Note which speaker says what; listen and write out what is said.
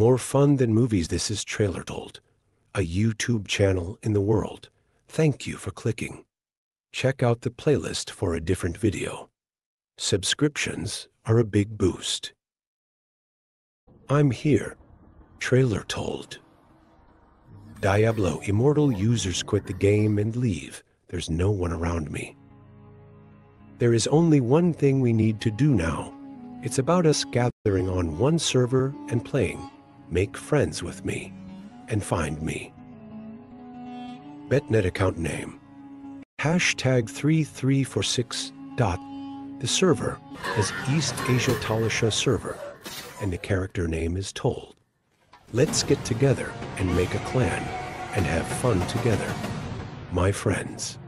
Speaker 1: More fun than movies, this is Trailer Told, a YouTube channel in the world. Thank you for clicking. Check out the playlist for a different video. Subscriptions are a big boost. I'm here. Trailer Told. Diablo Immortal users quit the game and leave. There's no one around me. There is only one thing we need to do now. It's about us gathering on one server and playing. Make friends with me and find me. Battle.net account name. Hashtag 3346 dot. The server is East Asia Tal Rasha server, and the character name is told. Let's get together and make a clan and have fun together. My friends.